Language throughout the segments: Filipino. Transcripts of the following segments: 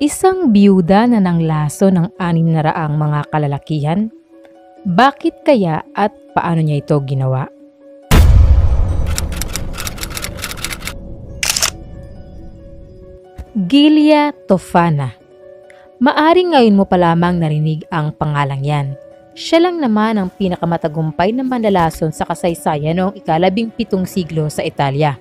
Isang biyuda na nanglaso ng anim na raang mga kalalakihan? Bakit kaya at paano niya ito ginawa? Gilia Tofana Maaring ngayon mo pa lamang narinig ang pangalang yan. Siya lang naman ang pinakamatagumpay na manlalason sa kasaysayan noong ikalabing pitong siglo sa Italia.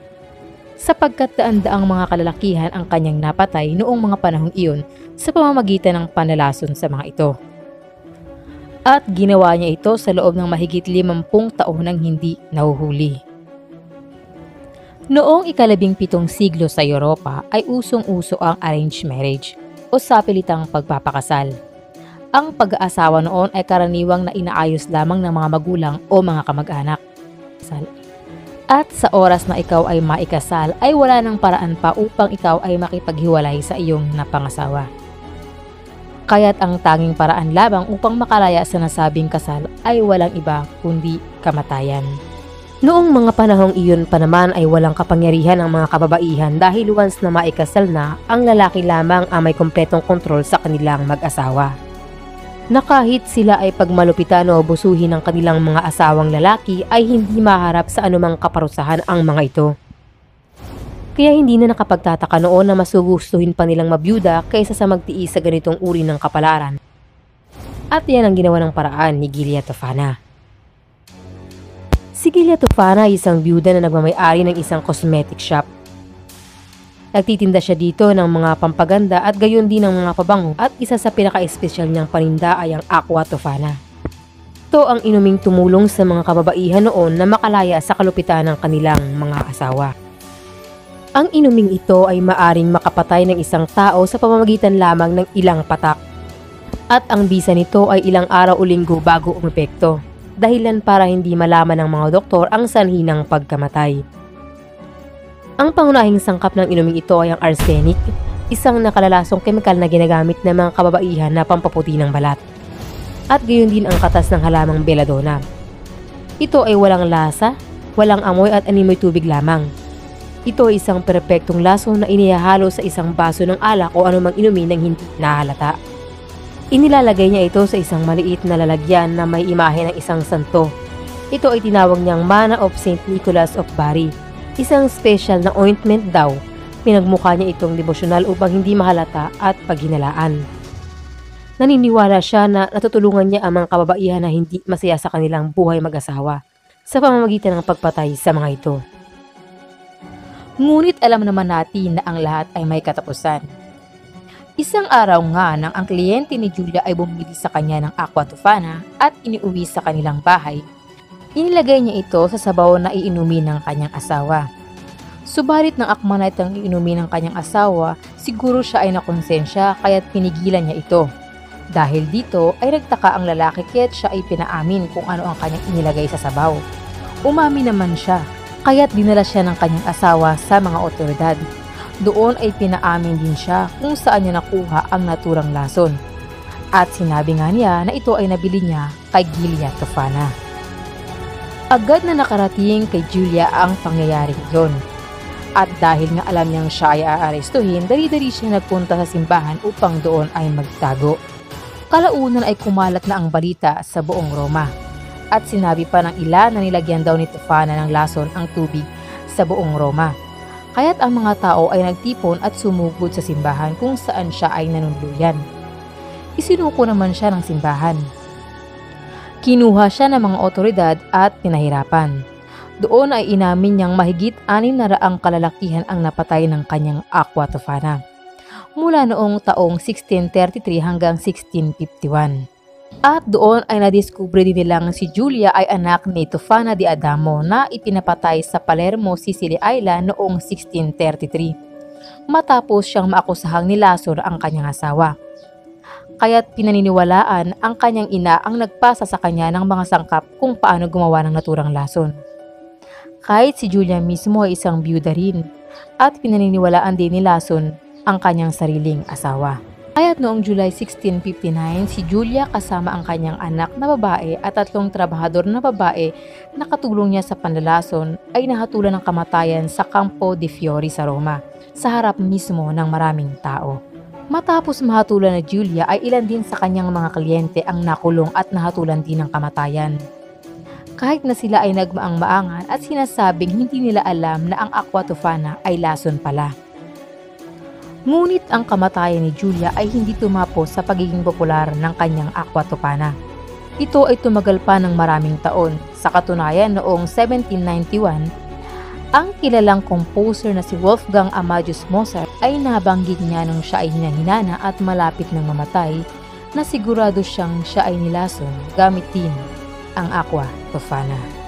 Sapagkat daan-daang mga kalalakihan ang kanyang napatay noong mga panahong iyon sa pamamagitan ng panlalason sa mga ito. At ginawa niya ito sa loob ng mahigit limampung taon nang hindi nahuhuli. Noong ikalabing pitong siglo sa Europa ay usong-uso ang arranged marriage o sapilitang pagpapakasal. Ang pag-aasawa noon ay karaniwang na inaayos lamang ng mga magulang o mga kamag-anak. At sa oras na ikaw ay maikasal ay wala nang paraan pa upang ikaw ay makipaghiwalay sa iyong napangasawa. Kaya't ang tanging paraan labang upang makalaya sa nasabing kasal ay walang iba kundi kamatayan. Noong mga panahong iyon pa naman ay walang kapangyarihan ang mga kababaihan dahil once na maikasal na, ang lalaki lamang ang may kompletong kontrol sa kanilang mag-asawa. Na kahit sila ay pagmalupitan o busuhin ng kanilang mga asawang lalaki ay hindi maharap sa anumang kaparusahan ang mga ito. Kaya hindi na nakapagtataka noon na masugustuhin pa nilang mabiyuda kaysa sa magtiis sa ganitong uri ng kapalaran. At yan ang ginawa ng paraan ni Gilia Tofana. Si Gilia Tufana ay isang byuda na nagmamayari ng isang cosmetic shop. Nagtitinda siya dito ng mga pampaganda at gayon din ng mga pabango at isa sa pinaka-espesyal niyang paninda ay ang Aqua Tufana. Ito ang inuming tumulong sa mga kababaihan noon na makalaya sa kalupitan ng kanilang mga asawa. Ang inuming ito ay maaring makapatay ng isang tao sa pamamagitan lamang ng ilang patak. At ang bisa nito ay ilang araw o linggo bago umepekto dahilan para hindi malaman ng mga doktor ang sanhi ng pagkamatay. Ang pangunahing sangkap ng inuming ito ay ang arsenic, isang nakalalasong kemikal na ginagamit ng mga kababaihan na pampaputi ng balat. At gayon din ang katas ng halamang belladonna. Ito ay walang lasa, walang amoy at animoy tubig lamang. Ito ay isang perpektong laso na inihahalo sa isang baso ng alak o anumang inumin ng hindi nahalata. Inilalagay niya ito sa isang maliit na lalagyan na may imahe ng isang santo. Ito ay tinawag niyang Mana of St. Nicholas of Bari. Isang special na ointment daw. Pinagmukha niya itong devosyonal upang hindi mahalata at paghinalaan. Naniniwala siya na natutulungan niya ang mga kababaihan na hindi masaya sa kanilang buhay mag-asawa sa pamamagitan ng pagpatay sa mga ito. Ngunit alam naman natin na ang lahat ay may katapusan Isang araw nga nang ang kliyente ni Julia ay bumili sa kanya ng aqua tufana at iniuwi sa kanilang bahay, inilagay niya ito sa sabaw na iinumin ng kanyang asawa. Subalit ng akma na itong iinumin ng kanyang asawa, siguro siya ay nakonsensya kaya't pinigilan niya ito. Dahil dito ay nagtaka ang lalaki kaya't siya ay pinaamin kung ano ang kanyang inilagay sa sabaw. Umami naman siya, kaya't dinala siya ng kanyang asawa sa mga otoridad doon ay pinaamin din siya kung saan niya nakuha ang naturang lason. At sinabi nga niya na ito ay nabili niya kay Gilia Tofana. Agad na nakarating kay Julia ang pangyayaring yon. At dahil nga alam niyang siya ay aarestuhin, dali-dali siya nagpunta sa simbahan upang doon ay magtago. Kalaunan ay kumalat na ang balita sa buong Roma. At sinabi pa ng ilan na nilagyan daw ni Tofana ng lason ang tubig sa buong Roma kaya't ang mga tao ay nagtipon at sumugod sa simbahan kung saan siya ay nanunuluyan. Isinuko naman siya ng simbahan. Kinuha siya ng mga otoridad at pinahirapan. Doon ay inamin niyang mahigit anim na raang kalalakihan ang napatay ng kanyang Aqua Tofana mula noong taong 1633 hanggang 1651. At doon ay nadiskubre din nilang si Julia ay anak ni Tufana di Adamo na ipinapatay sa Palermo, Sicily Island noong 1633 matapos siyang maakusahang nilasor ang kanyang asawa. Kaya't pinaniniwalaan ang kanyang ina ang nagpasa sa kanya ng mga sangkap kung paano gumawa ng naturang lason. Kahit si Julia mismo ay isang byuda rin at pinaniniwalaan din ni Lason ang kanyang sariling asawa. Kaya't noong July 1659, si Julia kasama ang kanyang anak na babae at tatlong trabahador na babae na katulong niya sa panlalason ay nahatulan ng kamatayan sa Campo de Fiori sa Roma, sa harap mismo ng maraming tao. Matapos mahatulan na Julia ay ilan din sa kanyang mga kliyente ang nakulong at nahatulan din ng kamatayan. Kahit na sila ay nagmaang-maangan at sinasabing hindi nila alam na ang Aqua Tofana ay lason pala. Ngunit ang kamatayan ni Julia ay hindi tumapos sa pagiging popular ng kanyang Aqua Tofana. Ito ay tumagal pa ng maraming taon. Sa katunayan noong 1791, ang kilalang composer na si Wolfgang Amadeus Mozart ay nabanggit niya nung siya ay hinahinana at malapit ng mamatay na sigurado siyang siya ay nilason gamit din ang Aqua Tofana.